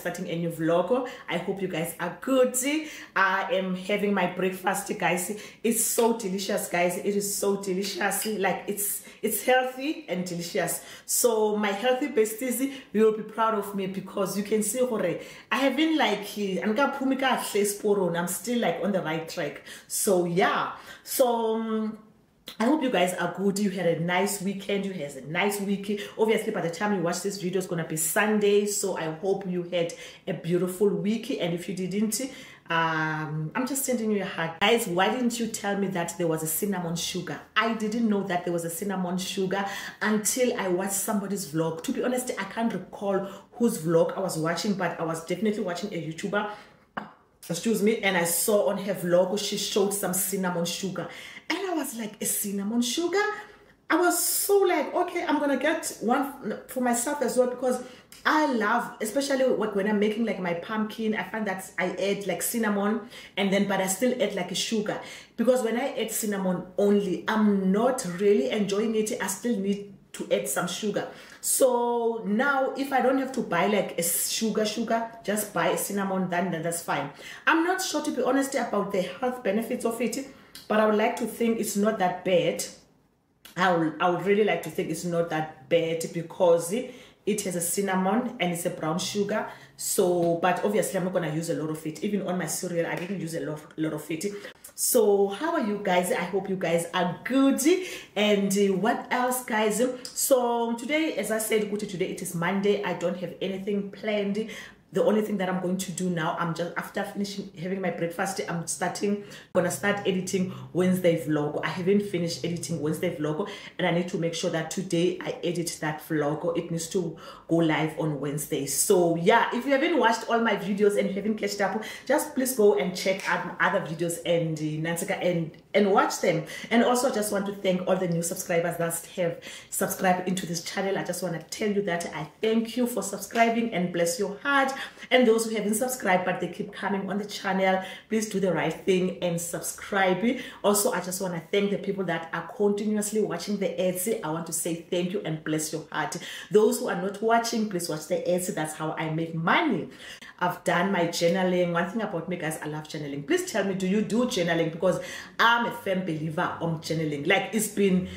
starting a new vlog. I hope you guys are good. I am having my breakfast guys. It's so delicious guys. It is so delicious. Like it's it's healthy and delicious. So my healthy besties you will be proud of me because you can see hore. i have been like i'm still like on the right track. So yeah. So um, I hope you guys are good. You had a nice weekend. You had a nice week. Obviously, by the time you watch this video, it's going to be Sunday. So I hope you had a beautiful week. And if you didn't, um, I'm just sending you a heart. Guys, why didn't you tell me that there was a cinnamon sugar? I didn't know that there was a cinnamon sugar until I watched somebody's vlog. To be honest, I can't recall whose vlog I was watching, but I was definitely watching a YouTuber excuse me and i saw on her vlog she showed some cinnamon sugar was like a cinnamon sugar. I was so like okay i'm gonna get one for myself as well because i love especially when i'm making like my pumpkin i find that i add like cinnamon and then but i still add like a sugar. Because when i add cinnamon only i'm not really enjoying it. I still need to add some sugar. So now if i don't have to buy like a sugar sugar just buy a cinnamon then, then that's fine. I'm not sure to be honest about the health benefits of it but i would like to think it's not that bad. I would, I would really like to think it's not that bad because it has a cinnamon and it's a brown sugar. So but obviously i'm not going to use a lot of it. Even on my cereal i didn't use a lot, lot of it. So how are you guys? I hope you guys are good. And uh, what else guys? So today as i said today it is monday. I don't have anything planned the only thing that i'm going to do now i'm just after finishing having my breakfast i'm starting gonna start editing wednesday vlog. I haven't finished editing wednesday vlog and i need to make sure that today i edit that vlog. It needs to go live on wednesday. So yeah if you haven't watched all my videos and you haven't catched up just please go and check out my other videos and uh, Nansika and and watch them. And also I just want to thank all the new subscribers that have subscribed into this channel. I just want to tell you that i thank you for subscribing and bless your heart and those who haven't subscribed but they keep coming on the channel please do the right thing and subscribe. Also i just want to thank the people that are continuously watching the ads. I want to say thank you and bless your heart. Those who are not watching please watch the ads. That's how i make money. I've done my journaling. One thing about me guys i love journaling. Please tell me do you do journaling? Because i'm a firm believer on journaling. Like it's been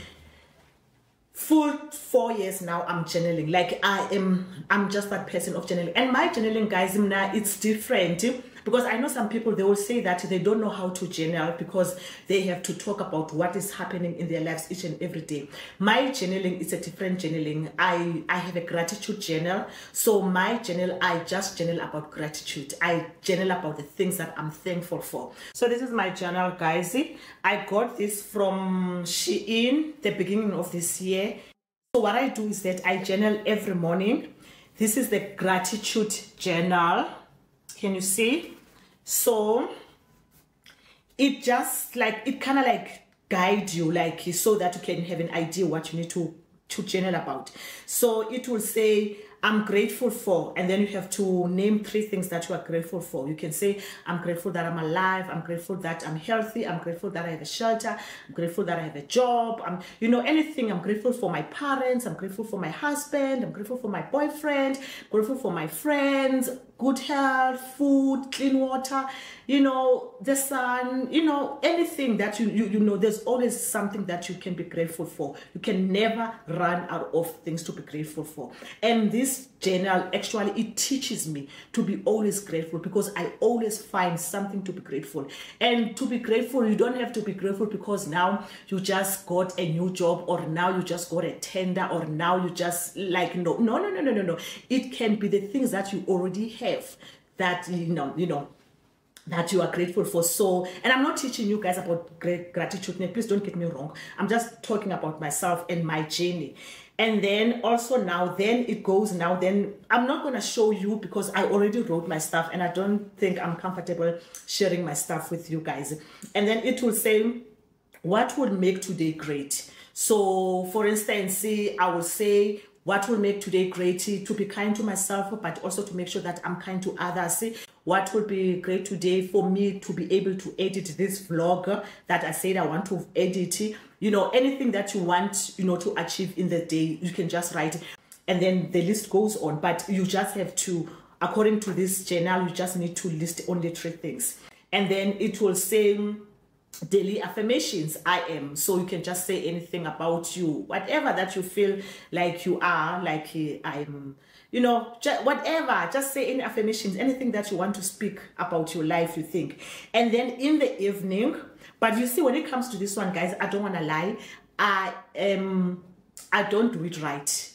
full four years now i'm journaling. Like i am i'm just that person of journaling. And my journaling guys now it's different because i know some people they will say that they don't know how to journal because they have to talk about what is happening in their lives each and every day. My journaling is a different journaling. I i have a gratitude journal. So my journal i just journal about gratitude. I journal about the things that i'm thankful for. So this is my journal guys. I got this from shein the beginning of this year. So what i do is that i journal every morning. This is the gratitude journal. Can you see so it just like it kind of like guide you like so that you can have an idea what you need to to journal about so it will say I'm grateful for, and then you have to name three things that you are grateful for. You can say, I'm grateful that I'm alive. I'm grateful that I'm healthy. I'm grateful that I have a shelter. I'm grateful that I have a job. I'm, you know, anything. I'm grateful for my parents. I'm grateful for my husband. I'm grateful for my boyfriend. I'm grateful for my friends, good health, food, clean water, you know, the sun, you know, anything that you, you, you know, there's always something that you can be grateful for. You can never run out of things to be grateful for. And this journal, actually, it teaches me to be always grateful because I always find something to be grateful. And to be grateful, you don't have to be grateful because now you just got a new job or now you just got a tender or now you just like, no, no, no, no, no, no, no. It can be the things that you already have have that you know you know that you are grateful for. So and i'm not teaching you guys about great gratitude. Please don't get me wrong. I'm just talking about myself and my journey. And then also now then it goes now then i'm not going to show you because i already wrote my stuff and i don't think i'm comfortable sharing my stuff with you guys. And then it will say what would make today great? So for instance see i will say what will make today great to be kind to myself but also to make sure that i'm kind to others. What will be great today for me to be able to edit this vlog that i said i want to edit? You know anything that you want you know to achieve in the day you can just write and then the list goes on. But you just have to according to this journal you just need to list only three things. And then it will say daily affirmations i am. So you can just say anything about you. Whatever that you feel like you are like eh, i'm you know just whatever. Just say any affirmations anything that you want to speak about your life you think. And then in the evening but you see when it comes to this one guys i don't want to lie. I am i don't do it right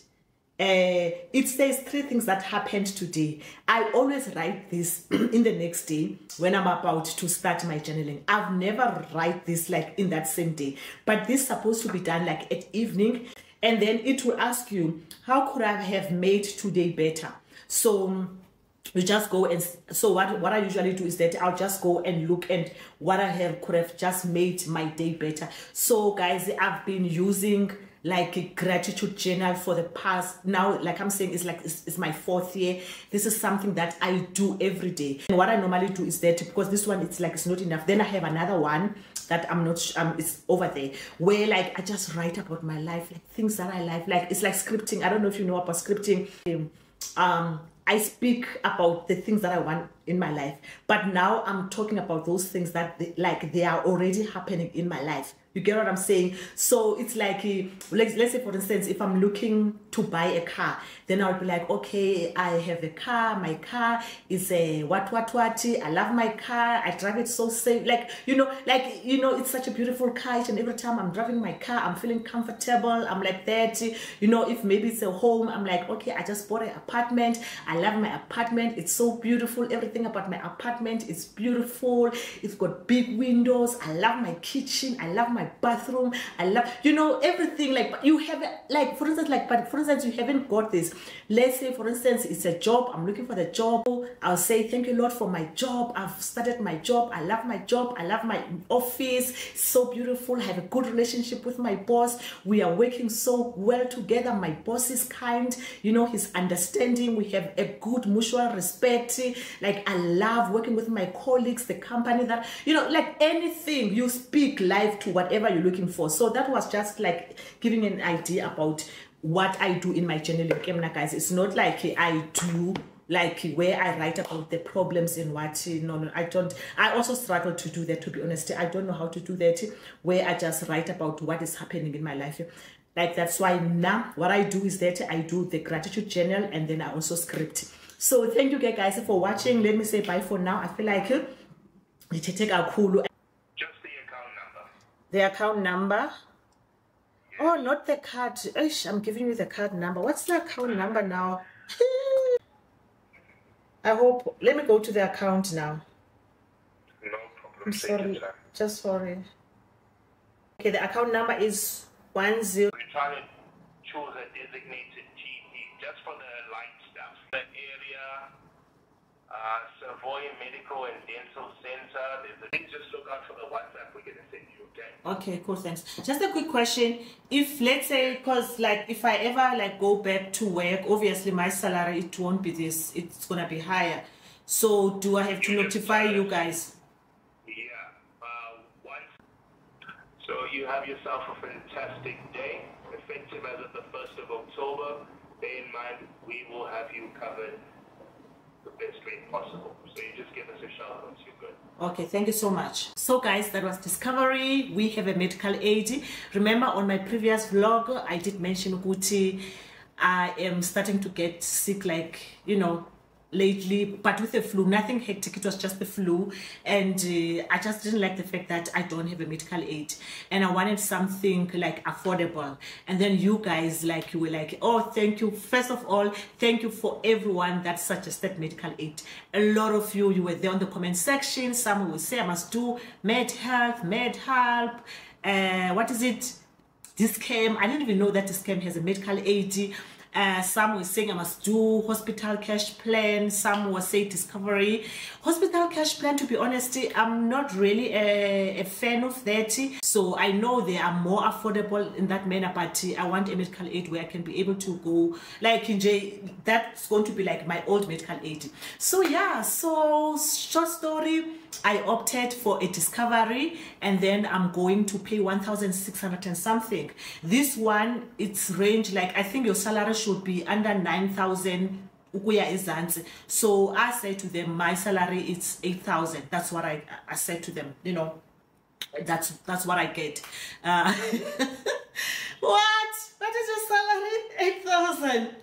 uh, it says three things that happened today. I always write this in the next day when I'm about to start my journaling. I've never write this like in that same day, but this supposed to be done like at evening, and then it will ask you how could I have made today better. So you just go and so what what i usually do is that i'll just go and look and what i have could have just made my day better so guys i've been using like a gratitude journal for the past. Now like i'm saying it's like it's, it's, my fourth year. This is something that i do every day. And what i normally do is that because this one it's like it's not enough. Then i have another one that i'm not um it's over there where like i just write about my life like things that i like. Like it's like scripting. I don't know if you know about scripting. Um I speak about the things that I want in my life, but now I'm talking about those things that they, like they are already happening in my life. You get what I'm saying? So it's like, uh, let's, let's say for instance, if I'm looking to buy a car, then I'll be like, okay, I have a car. My car is a what, what, what. I love my car. I drive it so safe. Like, you know, like, you know, it's such a beautiful car. And every time I'm driving my car, I'm feeling comfortable. I'm like that. You know, if maybe it's a home, I'm like, okay, I just bought an apartment. I love my apartment. It's so beautiful. Everything about my apartment is beautiful. It's got big windows. I love my kitchen. I love my bathroom i love you know everything like you have like for instance like but for instance you haven't got this. Let's say for instance it's a job i'm looking for the job i'll say thank you lord for my job. I've started my job. I love my job. I love my office. So beautiful. I have a good relationship with my boss. We are working so well together. My boss is kind. You know he's understanding. We have a good mutual respect. Like i love working with my colleagues the company that you know like anything you speak life to whatever whatever you're looking for. So that was just like giving an idea about what I do in my journaling, guys. It's not like I do like where I write about the problems in what no no I don't I also struggle to do that to be honest. I don't know how to do that where I just write about what is happening in my life. Like that's why now what I do is that I do the gratitude journal and then I also script. So thank you guys for watching. Let me say bye for now. I feel like it take a cool the account number? Oh not the card. Ish, i'm giving you the card number. What's the account number now? I hope let me go to the account now. No problem. I'm sorry. Just sorry. Okay the account number is one zero we're trying to choose a designated gp just for the light stuff. The area uh savoy medical and dental center. There's a just look out for the whatsapp. We're gonna okay cool thanks. Just a quick question. If let's say because like if i ever like go back to work obviously my salary it won't be this it's gonna be higher. So do i have to notify you guys? Yeah uh, so you have yourself a fantastic day effective as of the 1st of october. Bear in mind we will have you covered the best possible. So you just give us a shout once you're good. Okay thank you so much. So guys that was discovery. We have a medical aid. Remember on my previous vlog i did mention gucci i am starting to get sick like you know lately but with the flu nothing hectic. It was just the flu. And uh, i just didn't like the fact that i don't have a medical aid. And i wanted something like affordable. And then you guys like you were like oh thank you. First of all thank you for everyone that suggested medical aid. A lot of you you were there on the comment section. Some will say i must do med health med help. Uh what is it? Dis-Chem i didn't even know that Dis-Chem has a medical aid uh, some were saying I must do hospital cash plan. Some were saying discovery. Hospital cash plan, to be honest, I'm not really a, a fan of that. So I know they are more affordable in that manner, but I want a medical aid where I can be able to go. Like in J, that's going to be like my old medical aid. So yeah, so short story I opted for a discovery and then I'm going to pay 1,600 and something. This one, it's range like, I think your salary should be under 9000 ukuya ezantsi. So i said to them my salary is 8000 that's what i i said to them you know. That's that's what i get. Uh, what? What is your salary? 8000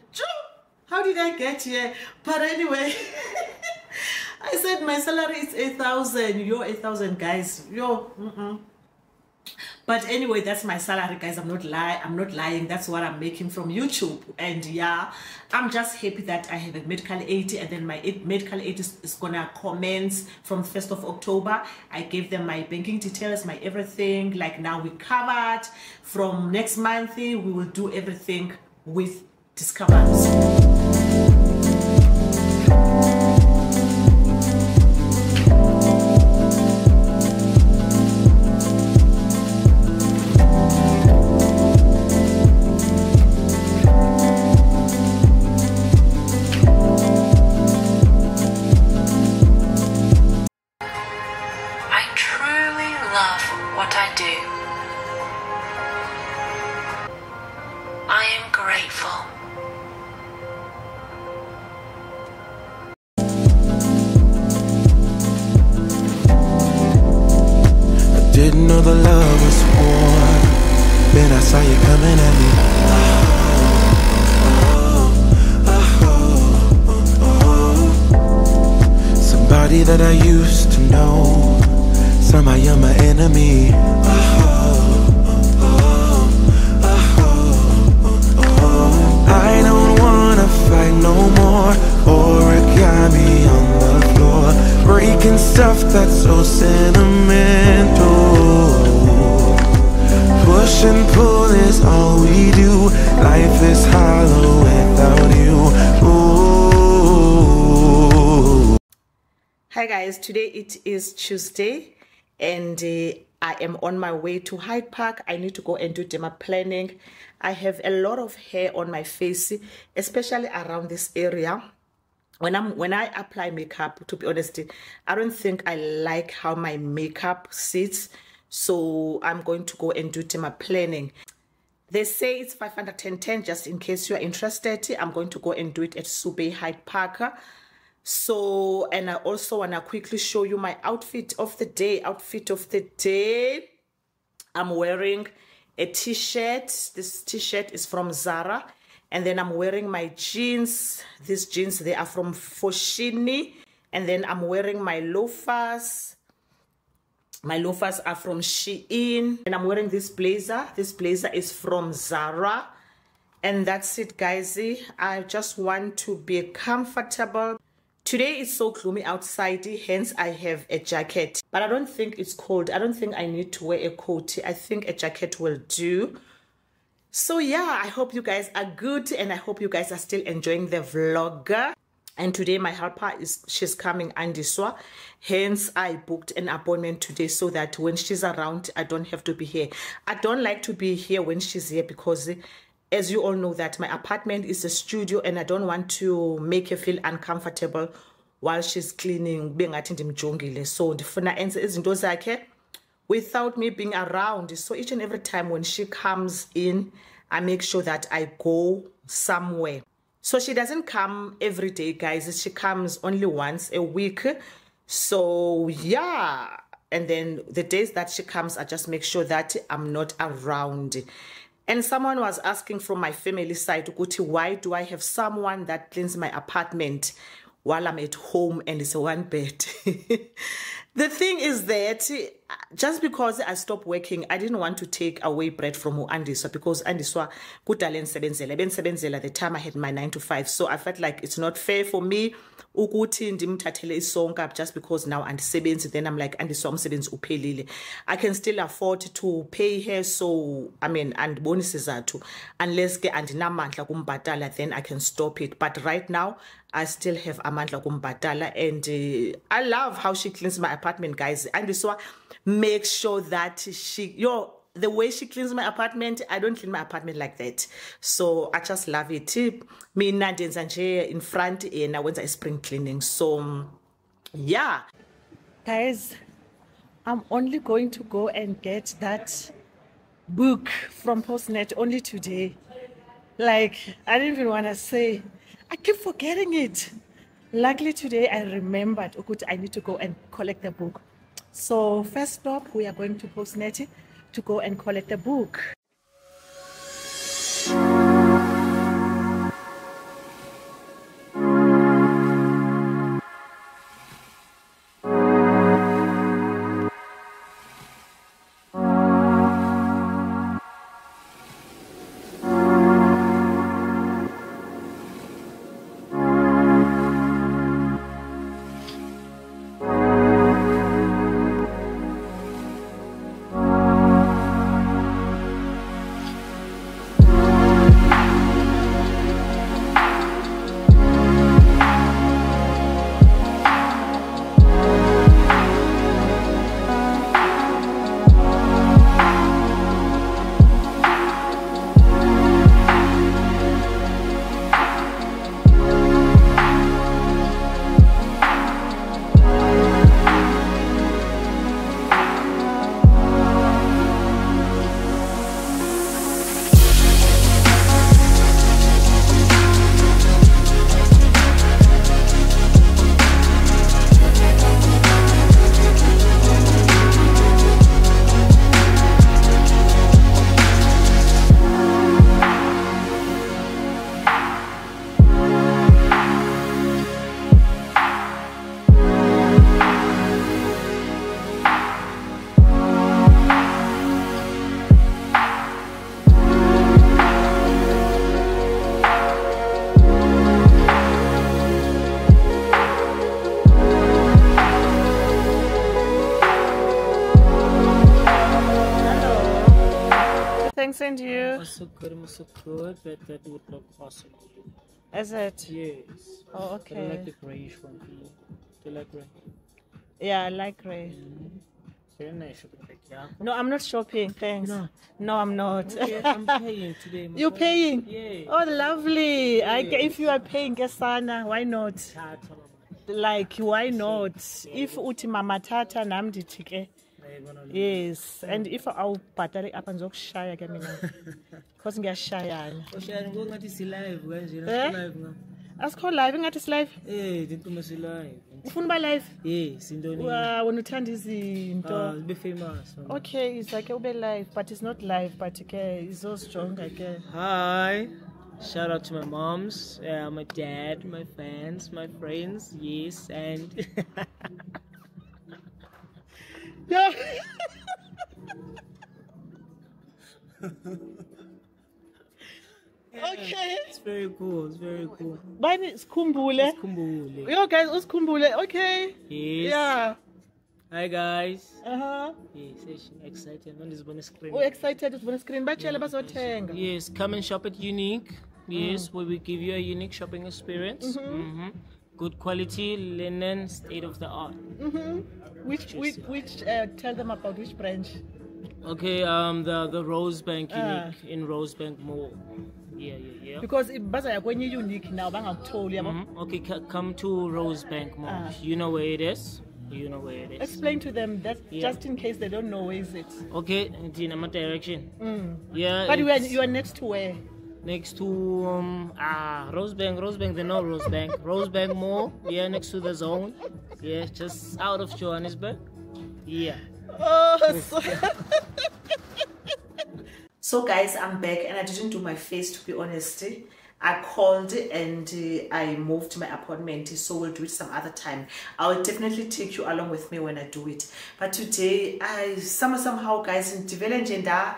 how did i get here? But anyway i said my salary is 8000 you're 8000 guys. Yo mm -mm but anyway that's my salary guys. I'm not lying i'm not lying. That's what i'm making from youtube. And yeah i'm just happy that i have a medical aid and then my medical aid is, is gonna commence from 1st of october. I gave them my banking details my everything. Like now we covered. From next month we will do everything with discoveries guys today it is tuesday and uh, i am on my way to hyde park. I need to go and do dermaplaning. i have a lot of hair on my face especially around this area. When i'm when i apply makeup to be honest i don't think i like how my makeup sits. So i'm going to go and do dermaplaning. they say it's 510 just in case you are interested. I'm going to go and do it at Sorbet hyde park so and i also want to quickly show you my outfit of the day. Outfit of the day i'm wearing a t-shirt. This t-shirt is from zara. And then i'm wearing my jeans. These jeans they are from foschini and then i'm wearing my loafers. My loafers are from shein. And i'm wearing this blazer. This blazer is from zara. And that's it guys. I just want to be comfortable Today is so gloomy outside, hence I have a jacket. But I don't think it's cold. I don't think I need to wear a coat. I think a jacket will do. So yeah, I hope you guys are good and I hope you guys are still enjoying the vlog. And today my helper is she's coming Andiswa. Hence I booked an appointment today so that when she's around I don't have to be here. I don't like to be here when she's here because as you all know that my apartment is a studio and I don't want to make her feel uncomfortable while she's cleaning. Being bengathi ndimjongile. So ndifuna enze izinto zakhe without me being around. So each and every time when she comes in I make sure that I go somewhere. So she doesn't come every day guys. She comes only once a week. So yeah. And then the days that she comes I just make sure that I'm not around and someone was asking from my family side, Kuti, why do I have someone that cleans my apartment while I'm at home and it's a one bed? the thing is that just because I stopped working, I didn't want to take away bread from Andiswa because Andiswa kudale nisebenzela. Bensebenzela the time I had my 9 to 5. So I felt like it's not fair for me ukuthi ndimthathele isonka just because now andisebenzi. Then I'm like andiswa umsebenzi uphelile. I can still afford to pay her. So I mean andiboni sizathu. Unless ke andinamandla kumbhatala then I can stop it. But right now I still have amandla kumbhatala. And uh, I love how she cleans my apartment guys. Andiswa make sure that she yo the way she cleans my apartment i don't clean my apartment like that so i just love it mina ndenza nje in front eh, and I wenza to spring cleaning so yeah guys i'm only going to go and get that book from postnet only today like I didn't even want to say. I keep forgetting it. Luckily today I remembered. Ukuthi I need to go and collect the book. So first stop we are going to Postnet to go and collect the book. So good, it was so good, but that would look awesome. Is it? Yes. Oh, But I like the grayish one. You, like gray? Yeah, I like gray. Very nice shopping bag, yeah. No, I'm not shopping. Thanks. No. No, I'm not. Oh, okay, I'm paying today. You're paying? Yeah. Oh, lovely. I, if you are paying Gesana, why not? Like, why not? If uti mama tata nam ndithi ke. Ayibona lo. Yes. And if awubhatale apha ndizokushaya ke mina. Because ngiyashayana. Si-live kanjena Eh? si-live nga. Asikho live ingathi si live. Eh, dintume si-live. Ufuna uba live? Yes, intoni? Wa- Wena uthanda izinto. Ah, be famous. Okay, it's like ube live, but it's not live, but ke izosijonga ke. Hi. Shout out to my moms, uh, my dad, my fans, my friends. Yes, and Yeah. okay. it's very cool. It's very cool. Bani is Kumbule. Kumbule. Yo guys, usikhumbule. Okay. Yes. Yeah. Hi guys. Uh-huh. Yes, yes, excited. On this bonus screen. Oh, excited ukubona screen batshele bazothenga. Yes, come and shop at Unique. Yes, where we will give you a unique shopping experience. hmm Good quality linen, state of the art. Mhm. Which which which uh, tell them about which branch? Okay, um, the the Rosebank Ah. Unique in Rosebank Mall. Yeah, yeah, yeah. Because bazaya kwenye unique now bangakutholi yabo. Mhm. Okay, c- come to Rosebank Mall. Ah. You know where it is. You know where it is. Explain to them that Yeah. just in case they don't know where is it. Okay, Dina, my direction. Mm. Yeah. But you are you are next to where? Next to um ah Rosebank, Rosebank. They know Rosebank, Rosebank Mall. Yeah, next to the zone. Yeah, just out of Johannesburg. Yeah. Oh, so So guys, I'm back and I didn't do my face to be honest. I called and uh, I moved my appointment, so we'll do it some other time. I will definitely take you along with me when I do it. But today, I somehow somehow guys in agenda,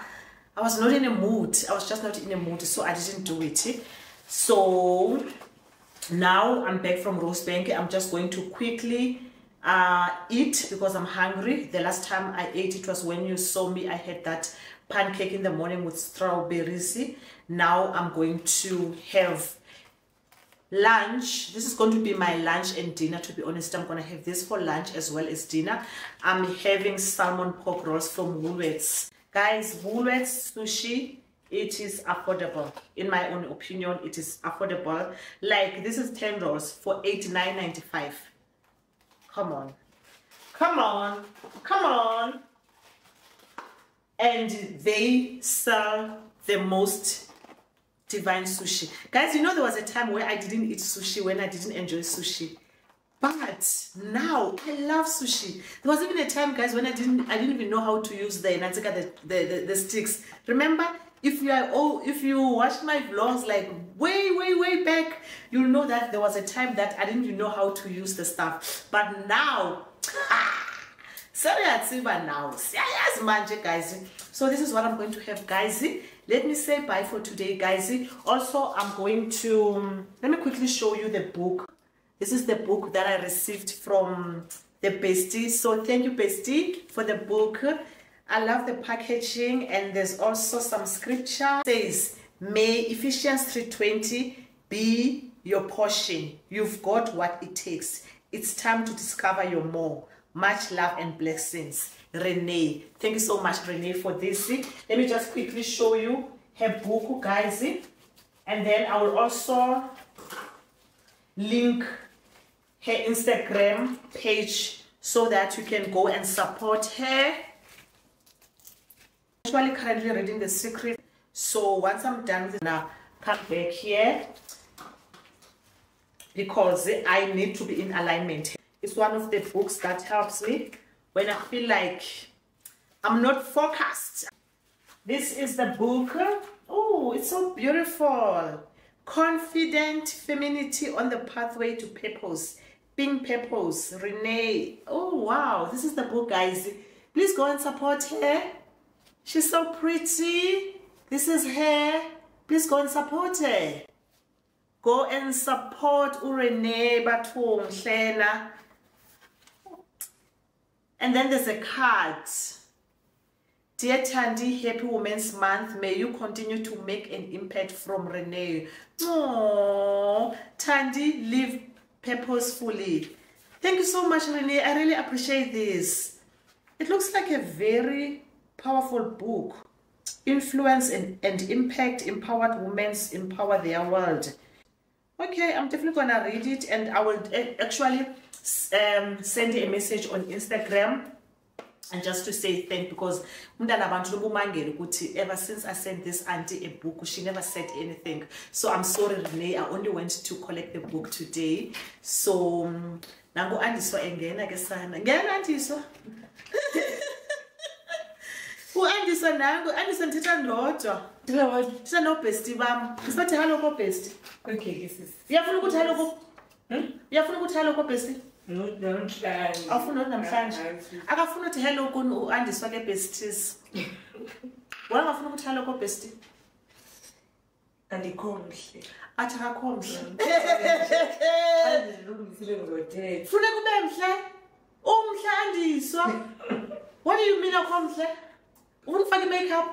I was not in a mood. I was just not in a mood, so I didn't do it. So now I'm back from Rosebank. I'm just going to quickly uh, eat because I'm hungry. The last time I ate it was when you saw me. I had that pancake in the morning with strawberries. Now I'm going to have lunch. This is going to be my lunch and dinner. To be honest, I'm going to have this for lunch as well as dinner. I'm having salmon pork rolls from Woolworths. Guys, Woolworths sushi it is affordable. In my own opinion it is affordable. Like this is 10 rolls for 89.95 come on. Come on. Come on. And they sell the most divine sushi. Guys you know there was a time where i didn't eat sushi when i didn't enjoy sushi but now i love sushi. There was even a time guys when i didn't i didn't even know how to use the the, the, the, the sticks. Remember if you are oh if you watch my vlogs like way way way back you'll know that there was a time that i didn't even know how to use the stuff. But now ah, seyatsiba now siyayazi manje guys. So this is what i'm going to have guys. Let me say bye for today guys. Also i'm going to um, let me quickly show you the book this is the book that i received from the bestie. So thank you bestie for the book. I love the packaging and there's also some scripture it says may ephesians 3.20 be your portion. You've got what it takes. It's time to discover your more. Much love and blessings. Renee. Thank you so much renee for this. Let me just quickly show you her book guys. And then i will also link her instagram page so that you can go and support her actually currently reading the secret so once i'm done with it now come back here because i need to be in alignment it's one of the books that helps me when I feel like I'm not focused. This is the book. Oh, it's so beautiful. Confident Femininity on the Pathway to Purpose. Pink Purpose, Renee. Oh, wow. This is the book, guys. Please go and support her. She's so pretty. This is her. Please go and support her. Go and support Urene Batung Shela. And then there's a card. Dear Thandi, happy Women's Month. May you continue to make an impact from Renee. Oh, Thandi, live purposefully. Thank you so much, Renee. I really appreciate this. It looks like a very powerful book. Influence and, and impact empowered women empower their world. Okay, I'm definitely gonna read it and I will eh, actually um, send a message on Instagram and just to say thank because ever since I sent this auntie a book she never said anything. So I'm sorry Renee I only went to collect the book today. So um, nangu andiswa engena ke sana. Ngena andiswa. U-andiswa nangu. Andiswa ndithetha ndodwa. Ndithetha nobhesti bam. Ndisathi halo kobhesti. Uyafuna ukuthi halo uyafuna ukuthi halo kobhesti awufuna uthi namhlanje? Akafuna uthi hello kun u-andiswa ke-besties wangafuna ukuthi hello ko-besti andikho mhle. Athi akakho mhle. Andilungisile ngizothetha fune kube mhle. Umhle andiswa. What do you mean akho mhle? Ufuna ukufaka i-makeup?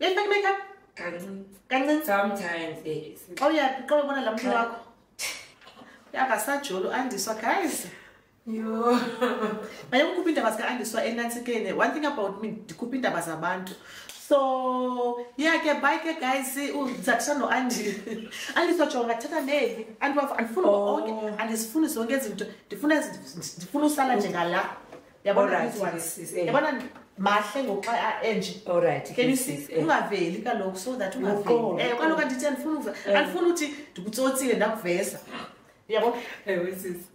Uyayifaka i-makeup? Kancinci. Kancinci? Sometimes eh, awuyaphi qobe bona la mhle wakho. Yakasajolo andiswa guys maye kukhupha iindaba zika-andiswa enantsikeni one thing about me ndikhupha iindaba zabantu so yeah ke bye ke guys. Ndizathetha no-andi andiswa jonga thetha neli andifuni Oh. onke andizifuni zonke izinto ndifuna ndifuna usala njengala yabona Alright, these ones. yes, yes, eh. mahle ngoxa enje can you yes, see? yes, eh. ungaveli kaloku so that ungaveli. Eh, kaloku andithi andifuni andifuni uthi ndikutsotsile ndakuveza yabo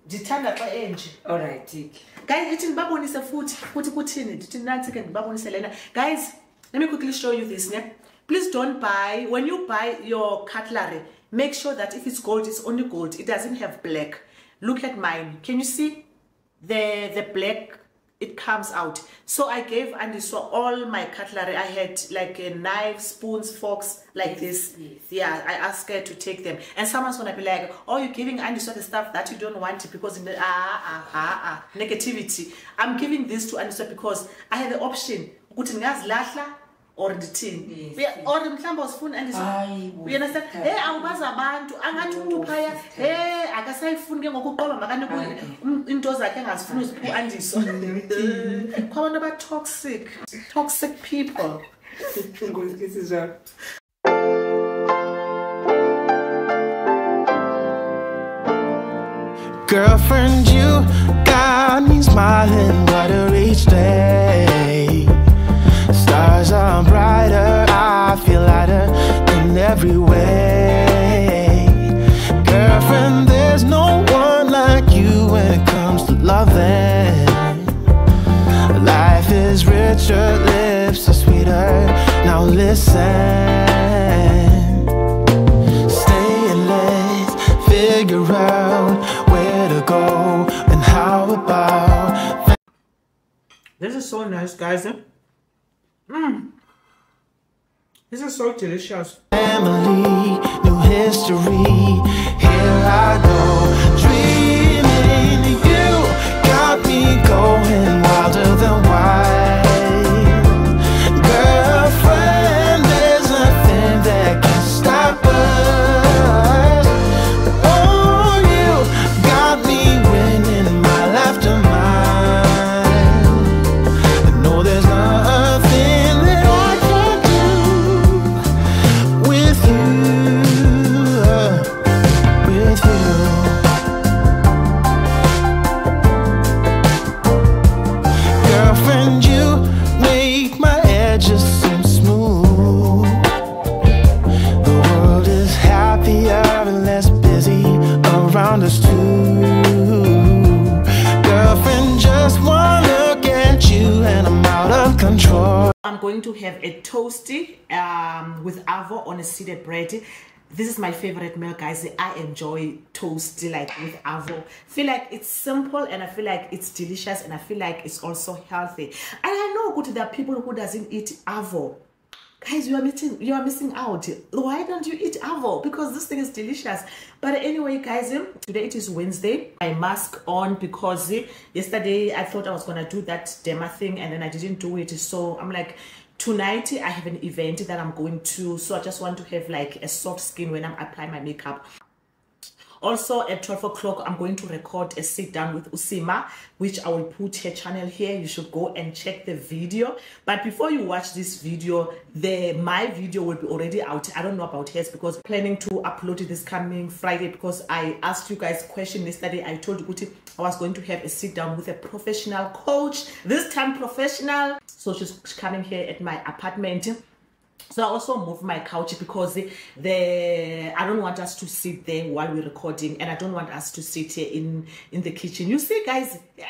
ndithanda xa enje. Alright ke guys ithi ndibabonise futhi futhi kuthini? Ndithi nantsi ke ndibabonise lena. Guys let me quickly show you this ne? Please don't buy when you buy your cutlery make sure that if it's gold it's only gold. It doesn't have black. Look at mine. Can you see the the black it comes out. So i gave andiswa all my cutlery. I had like a knife spoons forks like this. yes. yeah i asked her to take them. And someone's gonna be like oh you're giving andiswa the stuff that you don't want because in the ah ah ah ah. Negativity. I'm giving this to andiswa because i have the option. Ukuthi ndingazilahla or ndithini Yes, Uya- yes. or mhlawumbi awusifuni andiswa Hayi bo, understand hey awubazi abantu angathi umntu phaya sister. hey akasayifuni ke ngoku uqoba makane Hayi. Um, into zakhe angazifuni uziphi u-andiswa kho aba-toxic toxic people ngozi Girlfriend, you got me smiling brighter each day stars are brighter, I feel lighter in every way. Girlfriend, there's no one like you when it comes to loving. Life is richer, lips are sweeter. Now listen. Stay and let's figure out where to go and how about. This is so nice, guys. Mmm. This is so delicious. family, new history. Here I go, have a toasty um, with avo on a seeded bread. This is my favorite meal, guys. I enjoy toast like with avo. Feel like it's simple and I feel like it's delicious and I feel like it's also healthy. And I know good there are people who doesn't eat avo. Guys, you are missing you are missing out. Why don't you eat avo? Because this thing is delicious. But anyway, guys, today it is Wednesday. My mask on because yesterday I thought I was gonna do that demo thing and then I didn't do it. So I'm like tonight i have an event that i'm going to so i just want to have like a soft skin when i'm applying my makeup also at 12 o'clock i'm going to record a sit down with usima which i will put her channel here. You should go and check the video. But before you watch this video the my video will be already out. I don't know about hers because I'm planning to upload it this coming friday because i asked you guys question yesterday. I told Uti i was going to have a sit down with a professional coach this time professional. So she's coming here at my apartment so I also moved my couch because the, I don't want us to sit there while we're recording, and I don't want us to sit here in in the kitchen. You see, guys, eh,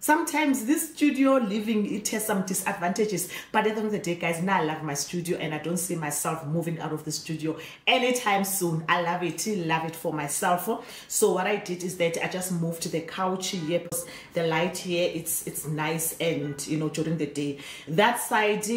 sometimes this studio living it has some disadvantages. But at the end of the day, guys, now I love my studio, and I don't see myself moving out of the studio anytime soon. I love it, love it for myself. So what I did is that I just moved the couch here because the light here it's it's nice, and you know during the day that side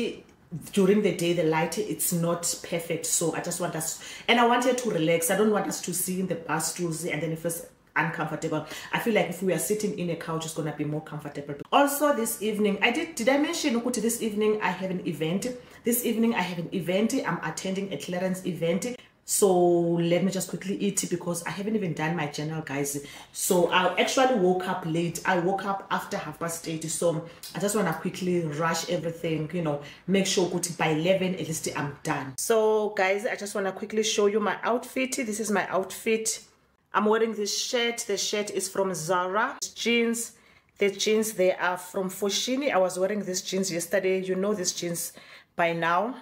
during the day the light it's not perfect. So i just want us and i want wanted to relax. I don't want us to see in the bar stools and then it feels uncomfortable. I feel like if we are sitting in a couch it's gonna be more comfortable. Also this evening i did did i mention this evening i have an event? This evening i have an event. I'm attending a Clarins event so let me just quickly eat it because i haven't even done my journal guys. So i actually woke up late. I woke up after half past eight. So i just want to quickly rush everything you know make sure by 11 at least i'm done. So guys i just want to quickly show you my outfit. This is my outfit. I'm wearing this shirt. The shirt is from zara. Jeans the jeans they are from Foschini. I was wearing these jeans yesterday. You know these jeans by now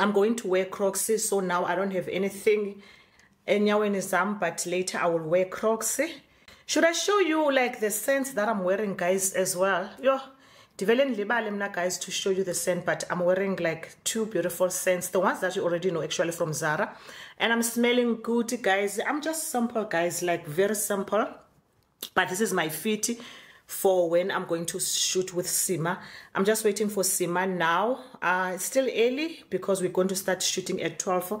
I'm going to wear Crocs, so now I don't have anything enyaweni zam, but later I will wear Crocs. Should I show you like the scents that I'm wearing, guys, as well? Yo, divele ndilibale mna guys to show you the scent, but I'm wearing like two beautiful scents, the ones that you already know actually from Zara, and I'm smelling good, guys. I'm just simple, guys, like very simple, but this is my fit for when I'm going to shoot with Sima. I'm just waiting for Sima now. Uh, it's still early because we're going to start shooting at 12.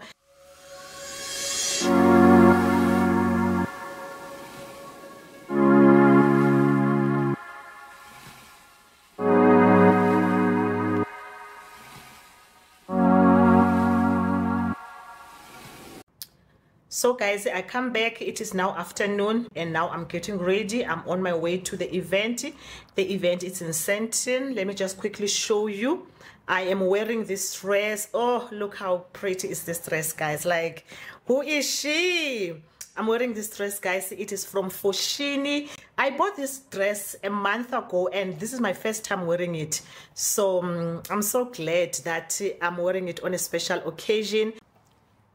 So guys i come back. It is now afternoon and now i'm getting ready. I'm on my way to the event. The event is in Sandton. let me just quickly show you. I am wearing this dress. Oh look how pretty is this dress guys. Like who is she? I'm wearing this dress guys. It is from Foschini I bought this dress a month ago and this is my first time wearing it. So um, I'm so glad that I'm wearing it on a special occasion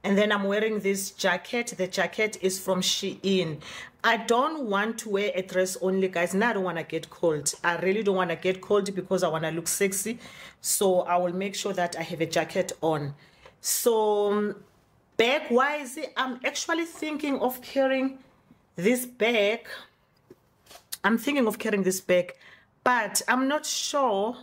and then I'm wearing this jacket. The jacket is from Shein. I don't want to wear a dress only, guys. Now I don't want to get cold. I really don't want to get cold because I want to look sexy. So I will make sure that I have a jacket on. So um, bag wise, I'm actually thinking of carrying this bag. I'm thinking of carrying this bag, but I'm not sure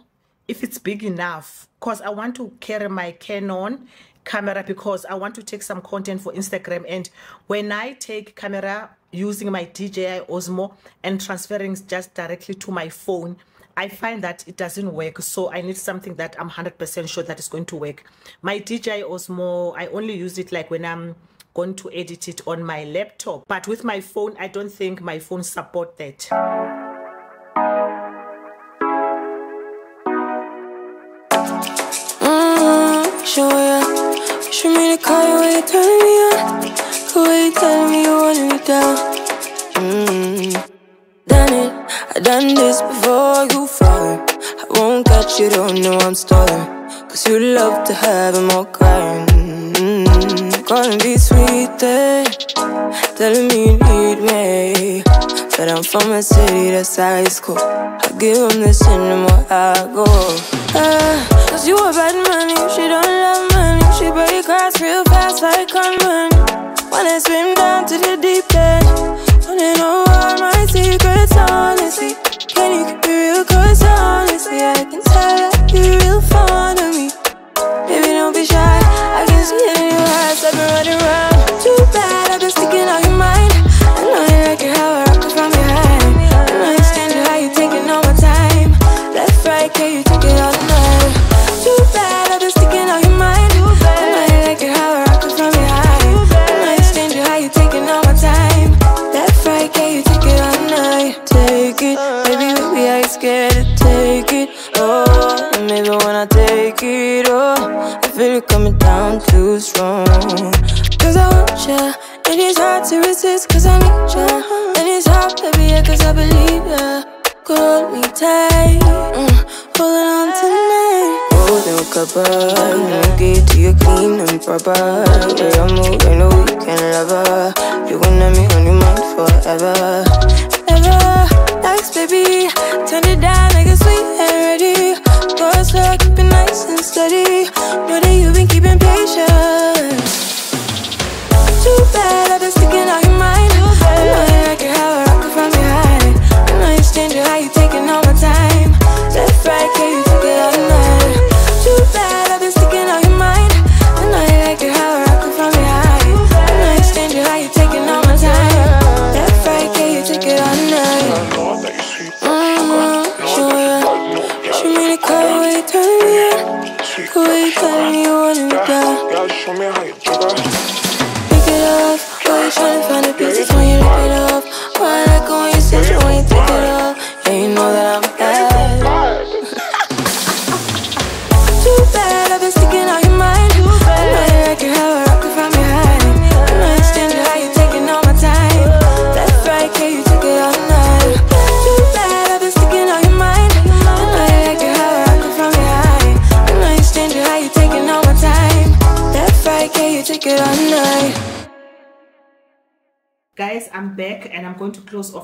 if it's big enough because I want to carry my Canon camera because I want to take some content for Instagram. And when I take camera using my DJI Osmo and transferring just directly to my phone I find that it doesn't work. So I need something that I'm 100% sure that is going to work. My DJI Osmo I only use it like when I'm going to edit it on my laptop. But with my phone I don't think my phone support that. Mm, show ya. Show me the car when you turn me on. The way you tell me you want me down. Mm, done it. I done this before you fall. I won't catch you, don't know I'm stalling. Cause you love to have them all crying. Mm, calling me sweet, eh? telling me you need me. But I'm from a city that's high school. I give them this and the more I go. Ah, Cause you a bad man, money, she don't love money. She break hearts real fast like conman. Wanna swim down to the deep end. Wanna know too strong. Cause I want ya, and it's hard to resist, cause I need ya. And it's hard, baby, yeah, cause I believe ya. Hold me tight, mm, holding on tonight. Holding a couple, no get to you clean and proper. Where I move, I know you can love her. You gon' have me on your mind forever, ever. Next, baby, turn it down like a sweet and ready. Go slow, keep it nice and steady.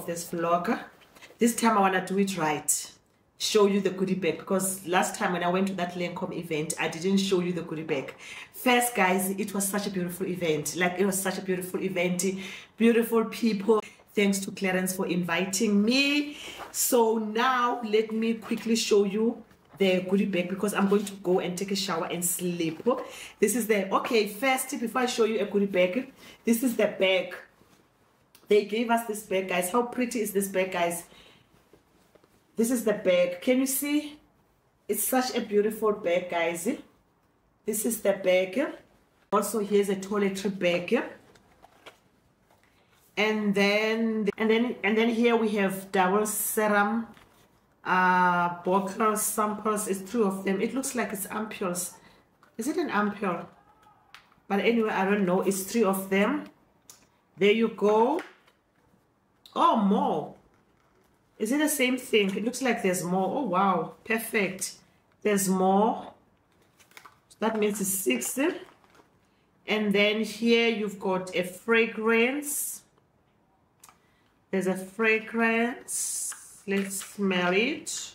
This vlog this time i want to do it right. Show you the goodie bag because last time when i went to that lancome event i didn't show you the goodie bag. First guys it was such a beautiful event. Like it was such a beautiful event. Beautiful people. Thanks to Clarins for inviting me. So now let me quickly show you the goodie bag because i'm going to go and take a shower and sleep. This is the okay first before i show you a goodie bag this is the bag they gave us this bag guys. How pretty is this bag guys? This is the bag. Can you see? It's such a beautiful bag guys. This is the bag. Also here's a toiletry bag. And then and then and then here we have double serum uh samples. It's two of them. It looks like it's ampules. Is it an ampule? But anyway i don't know. It's three of them. There you go Oh, more. Is it the same thing? It looks like there's more. Oh, wow. Perfect. There's more. That means it's six. and then here you've got a fragrance there's a fragrance let's smell it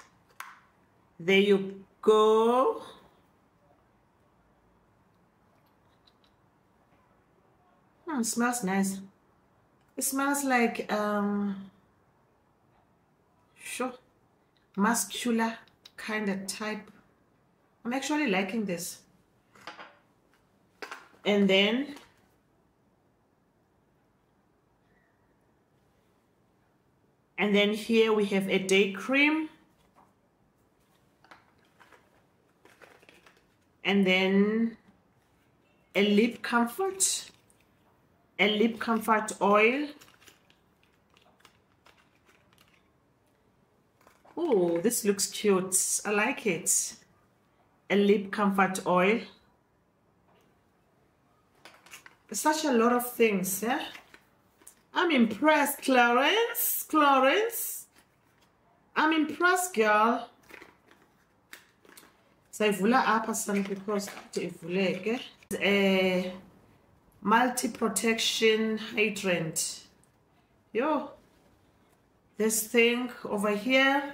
there you go Hmm, smells nice it smells like um sure muscular kind of type. I'm actually liking this. And then and then here we have a day cream. And then a lip comfort a lip comfort oil. Oh this looks cute. I like it. A lip comfort oil. Such a lot of things yeah i'm impressed Clarins. Clarins. I'm impressed girl. Sayivula apha son because kuthi ivuleke eh, a multi protection hydrant. Yo this thing over here.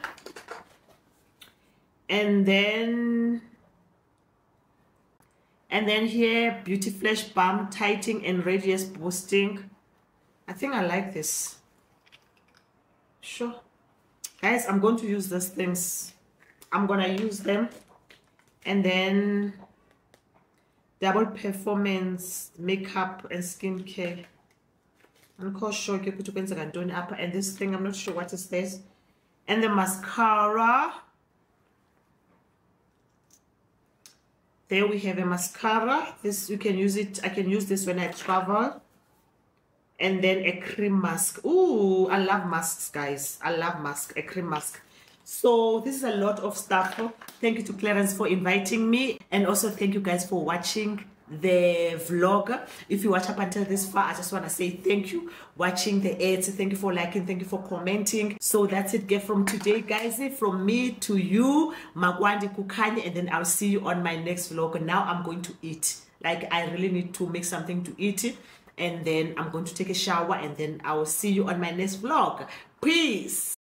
And then and then here beauty flash balm tightening and radiance boosting. I think i like this. Sure. Guys i'm going to use these things. I'm gonna use them. And then double performance makeup and skincare. Andikho sure ke ukuthi kwenzeka ntoni apha. And this thing i'm not sure what is this. And the mascara. There we have a mascara. This you can use it i can use this when i travel. And then a cream mask. Ooh, i love masks guys. I love mask a cream mask so this is a lot of stuff. Thank you to Clarins for inviting me. And also thank you guys for watching the vlog. If you watch up until this far i just want to say thank you. Watching the ads thank you for liking thank you for commenting. So that's it get from today guys. From me to you magwandi kukanye and then i'll see you on my next vlog. Now i'm going to eat. Like i really need to make something to eat and then i'm going to take a shower and then i will see you on my next vlog. Peace